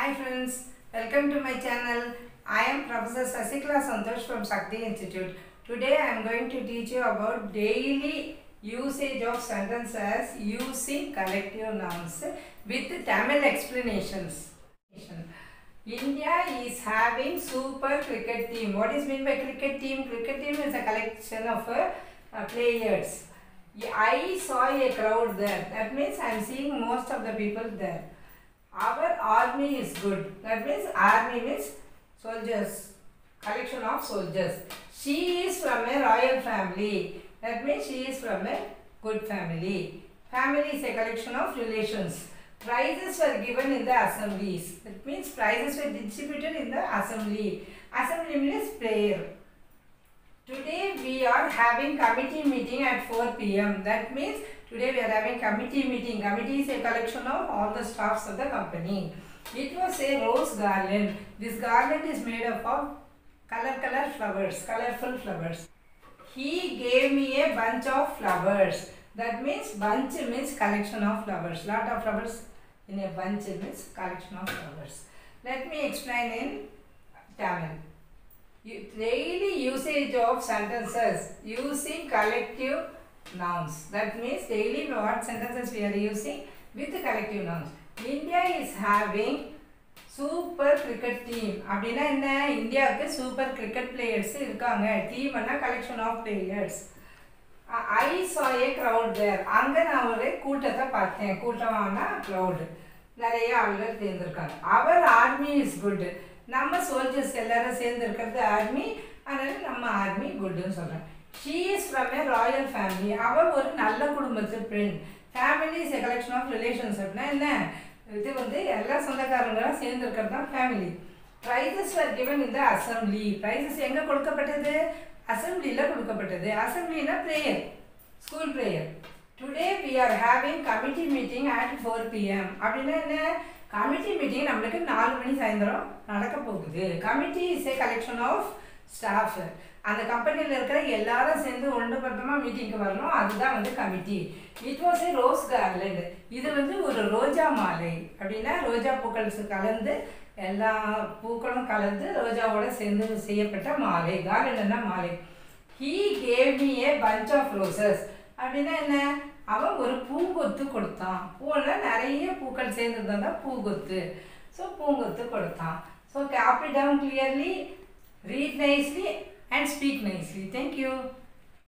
Hi friends, welcome to my channel. I am Professor Sasikla Santosh from Sakti Institute. Today I am going to teach you about daily usage of sentences using collective nouns with Tamil explanations. India is having super cricket team. What is mean by cricket team? Cricket team is a collection of uh, players. I saw a crowd there. That means I am seeing most of the people there. Our army is good. That means army means soldiers. Collection of soldiers. She is from a royal family. That means she is from a good family. Family is a collection of relations. Prizes were given in the assemblies. That means prizes were distributed in the assembly. Assembly means prayer. Today we are having committee meeting at 4 pm. That means today we are having committee meeting. Committee is a collection of all the staffs of the company. It was a rose garland. This garland is made up of color color flowers, colorful flowers. He gave me a bunch of flowers. That means bunch means collection of flowers. Lot of flowers in a bunch means collection of flowers. Let me explain in Tamil. Daily usage of sentences using collective nouns. That means daily what sentences we are using with collective nouns. India is having super cricket team அப்படின்னா என்ன? இந்தியாவுக்கு super cricket players இருக்காங்க. டீம்னா collection of players I saw a crowd தேர் அங்கே நான் ஒரு கூட்டத்தை பார்த்தேன். கூட்டமானா crowd நிறைய ஆளுநர் தேர்ந்திருக்காங்க அவர் ஆர்மி இஸ் குட் நம்ம சோல்ஜர்ஸ் எல்லாரும் சேர்ந்து இருக்கிறது ஆர்மி அதனால நம்ம ஆர்மி குட்னு சொல்கிறேன் she is from a royal family அவள் ஒரு நல்ல குடும்பத்து பெண். Family is a collection of relations அப்படின்னா என்ன? இது வந்து எல்லா சொந்தக்காரங்களும் சேர்ந்து இருக்கிறது தான் ஃபேமிலி ப்ரைஸஸ் ஆர் கிவன் இந்த அசம்பிளி ப்ரைஸஸ் எங்கே கொடுக்கப்பட்டது? அசம்பிளியில் கொடுக்கப்பட்டது. அசம்பிளினா prayer school prayer today we are having committee meeting at four PM அப்படின்னா என்ன? கமிட்டி மீட்டிங் நம்மளுக்கு நாலு மணி சாயந்தரம் நடக்க போகுது. Committee is a collection of staff அந்த கம்பெனியில் இருக்கிற எல்லாரும் சேர்ந்து ஒன்றுபட்டமாக மீட்டிங்க்கு வரணும். அதுதான் வந்து committee it was a rose garland இது வந்து ஒரு ரோஜா மாலை அப்படின்னா ரோஜா பூக்கள் கலந்து எல்லா பூக்களும் கலந்து ரோஜாவோட சேர்ந்து செய்யப்பட்ட மாலை. கார்லண்ட்னா மாலை. He gave me a bunch of roses அப்படின்னா என்ன? அவன் ஒரு பூங்கொத்து கொடுத்தான் பூவில் நிறைய பூக்கள் சேர்ந்துருந்தா பூங்கொத்து. ஸோ பூங்கொத்து கொடுத்தான் so copy down clearly read nicely and speak nicely thank you